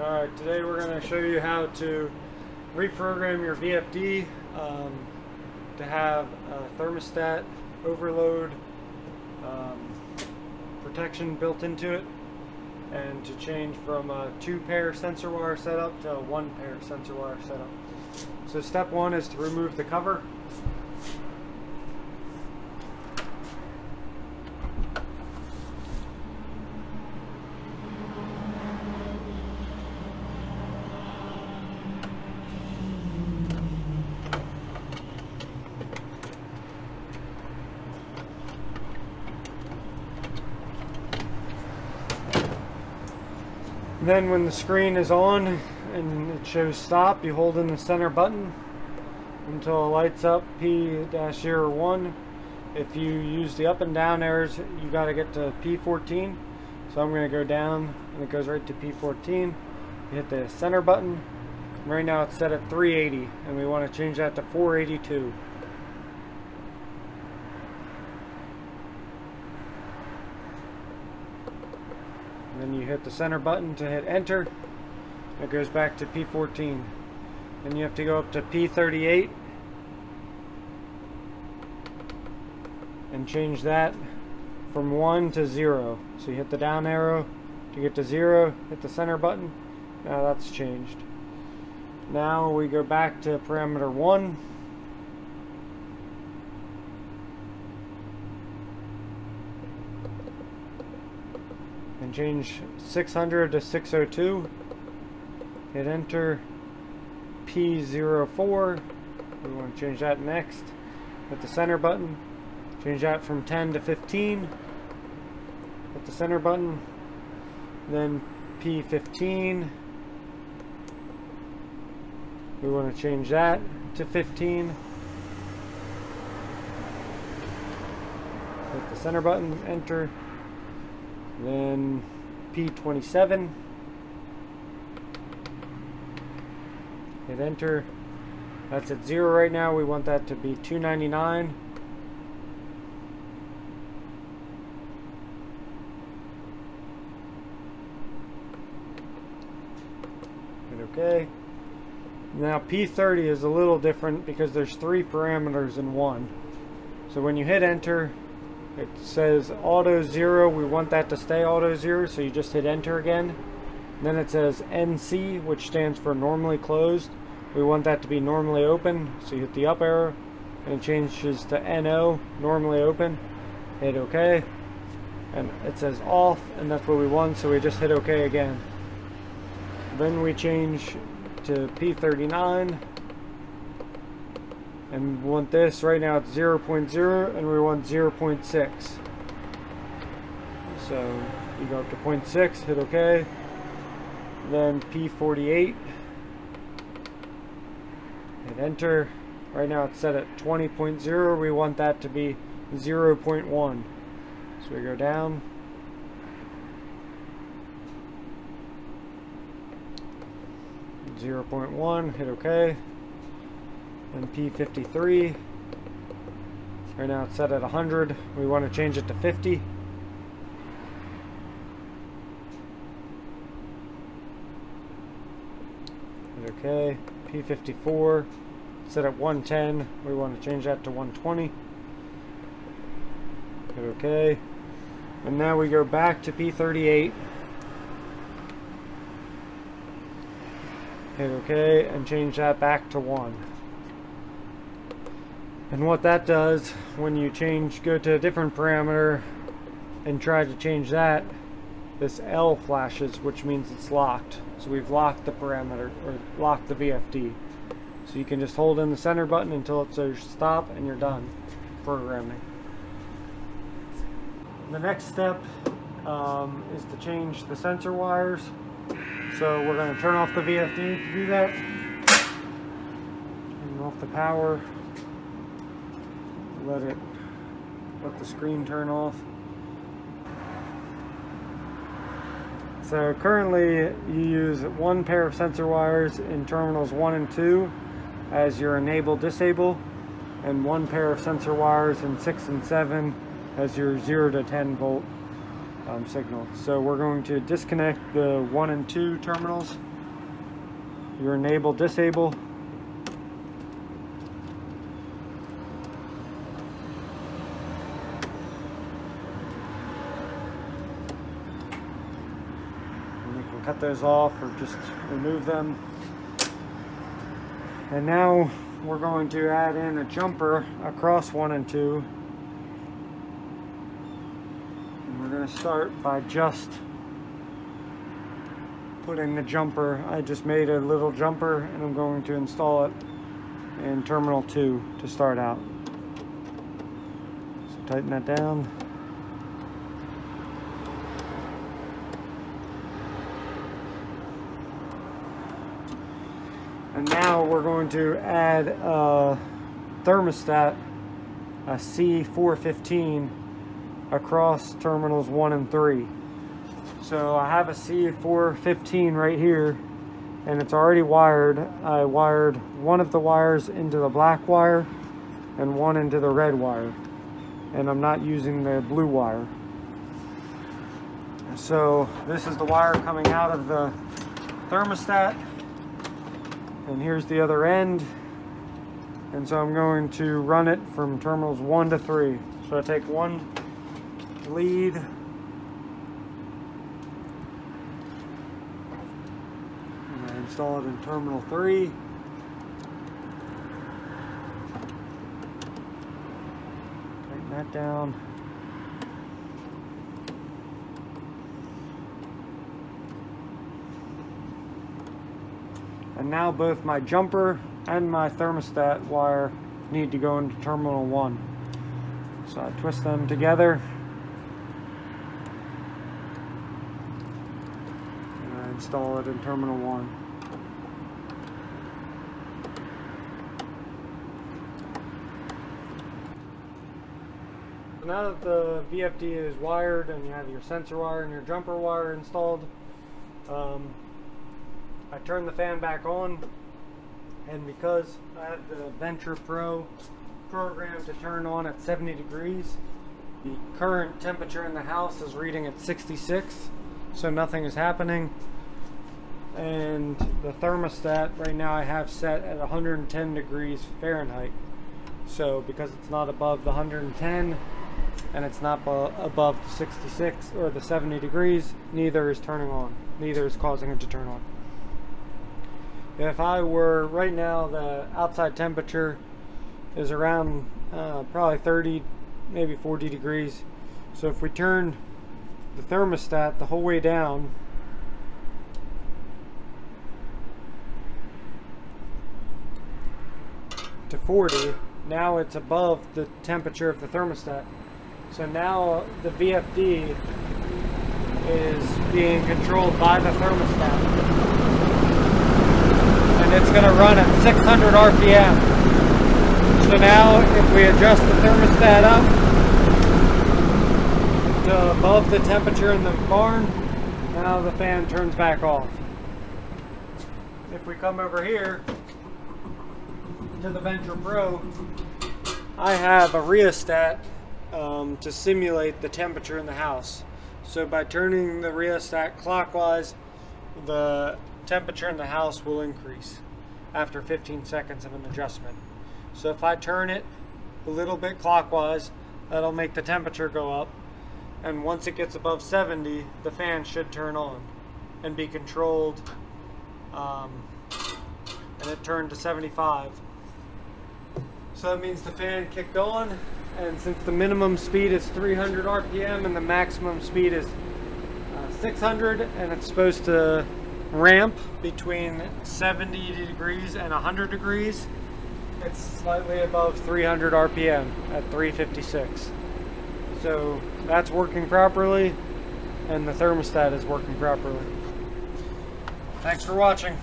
Alright, today we're going to show you how to reprogram your VFD um, to have a thermostat overload um, protection built into it and to change from a two pair sensor wire setup to a one pair sensor wire setup. So step one is to remove the cover. Then when the screen is on and it shows stop, you hold in the center button until it lights up P-01. If you use the up and down arrows, you got to get to P14. So I'm going to go down and it goes right to P14. You hit the center button. Right now it's set at 380 and we want to change that to 482. Then you hit the center button to hit enter. It goes back to P14. Then you have to go up to P38 and change that from 1 to 0. So you hit the down arrow to get to 0, hit the center button. Now that's changed. Now we go back to parameter 1. And change 600 to 602 hit enter P04 we want to change that next. Hit the center button change that from 10 to 15 hit the center button then P15 we want to change that to 15 hit the center button enter then P27. Hit enter. That's at zero right now. We want that to be 299. Hit OK. Now P30 is a little different because there's three parameters in one. So when you hit enter, it says auto zero we want that to stay auto zero so you just hit enter again. Then it says NC which stands for normally closed. We want that to be normally open so you hit the up arrow and it changes to NO normally open. Hit OK. And it says off and that's what we want so we just hit OK again. Then we change to P39 and we want this right now it's 0, 0.0 and we want 0 0.6 so you go up to 0.6 hit OK. Then P48 hit enter. Right now it's set at 20.0 we want that to be 0 0.1 so we go down. Zero point one, hit OK and P53. Right now it's set at 100. We want to change it to 50. Okay, P54 set at 110. We want to change that to 120. Hit OK. And now we go back to P38. Hit OK and change that back to 1. And what that does, when you change, go to a different parameter and try to change that, this L flashes, which means it's locked. So we've locked the parameter, or locked the VFD. So you can just hold in the center button until it says stop and you're done programming. The next step um, is to change the sensor wires. So we're going to turn off the VFD to do that. Turn off the power let it let the screen turn off. So currently you use one pair of sensor wires in terminals 1 and 2 as your enable disable and one pair of sensor wires in 6 and 7 as your 0 to 10 volt um, signal. So we're going to disconnect the 1 and 2 terminals your enable disable and cut those off or just remove them and now we're going to add in a jumper across one and two and we're going to start by just putting the jumper. I just made a little jumper and I'm going to install it in terminal 2 to start out. So tighten that down. And now we're going to add a thermostat, a C415, across terminals 1 and 3. So I have a C415 right here and it's already wired. I wired one of the wires into the black wire and one into the red wire. And I'm not using the blue wire. So this is the wire coming out of the thermostat. And here's the other end. And so I'm going to run it from terminals one to three. So I take one lead and install it in terminal 3. Tighten that down. And now both my jumper and my thermostat wire need to go into terminal 1. So I twist them together. And I install it in terminal 1. So now that the VFD is wired and you have your sensor wire and your jumper wire installed, um, I turn the fan back on and because I have the Ventra Pro program to turn on at 70 degrees, the current temperature in the house is reading at 66, so nothing is happening. And the thermostat right now I have set at 110 degrees Fahrenheit. So because it's not above the 110, and it's not above the 66 or the 70 degrees, neither is turning on. Neither is causing it to turn on. If I were, right now the outside temperature is around uh, probably 30, maybe 40 degrees. So if we turn the thermostat the whole way down, to 40, now it's above the temperature of the thermostat. So now the VFD is being controlled by the thermostat. And it's going to run at 600 RPM. So now if we adjust the thermostat up to above the temperature in the barn, now the fan turns back off. If we come over here to the Ventra Pro, I have a rheostat um, to simulate the temperature in the house. So by turning the rheostat clockwise, the temperature in the house will increase after 15 seconds of an adjustment. So if I turn it a little bit clockwise, that'll make the temperature go up. And once it gets above 70, the fan should turn on and be controlled. Um, and it turned to 75. So that means the fan kicked on and since the minimum speed is 300 RPM and the maximum speed is uh, 600 and it's supposed to ramp between 70 degrees and 100 degrees, it's slightly above 300 RPM at 356. So that's working properly and the thermostat is working properly. Thanks for watching.